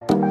you